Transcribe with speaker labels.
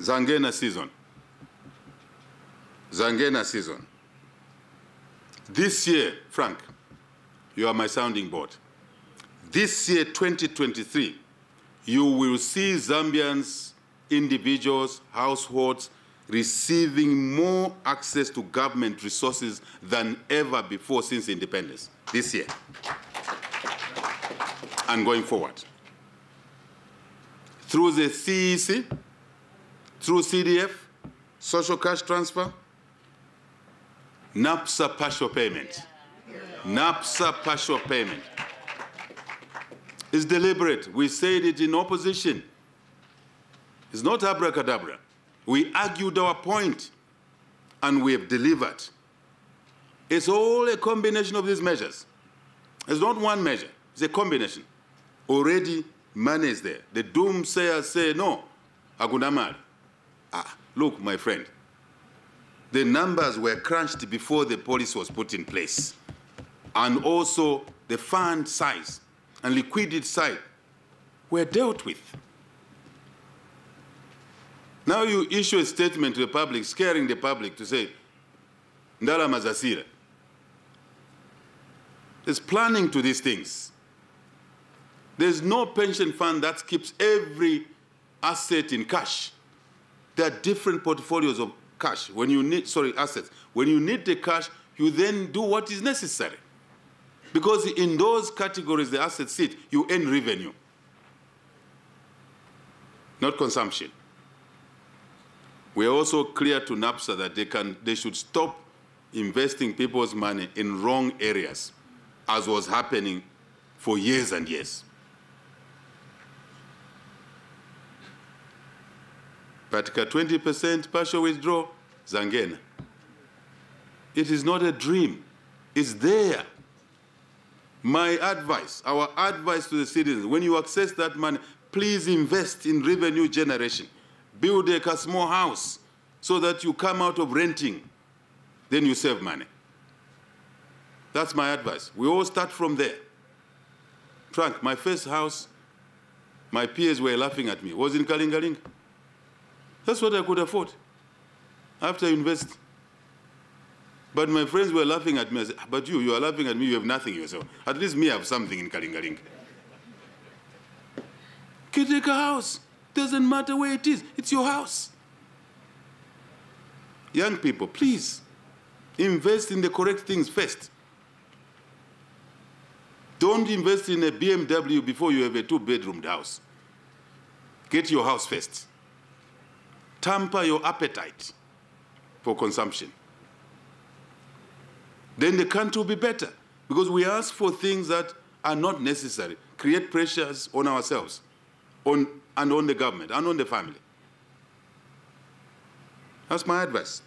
Speaker 1: Zangena season. Zangena season. This year, Frank, you are my sounding board. This year, 2023, you will see Zambians, individuals, households receiving more access to government resources than ever before since independence, this year and going forward. Through the CEC, through CDF, social cash transfer, NAPSA partial payment. NAPSA partial payment. It's deliberate. We said it in opposition. It's not abracadabra. We argued our point and we have delivered. It's all a combination of these measures. It's not one measure, it's a combination. Already money is there. The doomsayers say, no, Agunamar. Ah, look, my friend, the numbers were crunched before the policy was put in place. And also the fund size and liquidity side were dealt with. Now you issue a statement to the public, scaring the public to say, Ndala Mazasira. There's planning to these things. There's no pension fund that keeps every asset in cash. There are different portfolios of cash. When you need, sorry, assets. When you need the cash, you then do what is necessary. Because in those categories the assets sit, you earn revenue, not consumption. We are also clear to NAPSA that they, can, they should stop investing people's money in wrong areas, as was happening for years and years. Katika 20% partial withdrawal, Zangena. It is not a dream. It's there. My advice, our advice to the citizens, when you access that money, please invest in revenue generation. Build a small house so that you come out of renting, then you save money. That's my advice. We all start from there. Frank, my first house, my peers were laughing at me, was in Kalingalinga. That's what I could afford after university. But my friends were laughing at me. I said, but you, you are laughing at me, you have nothing yourself. At least me, have something in Kalingalinga. Get a house. Doesn't matter where it is, it's your house. Young people, please invest in the correct things first. Don't invest in a BMW before you have a two bedroomed house. Get your house first tamper your appetite for consumption. Then the country will be better because we ask for things that are not necessary, create pressures on ourselves on, and on the government and on the family. That's my advice.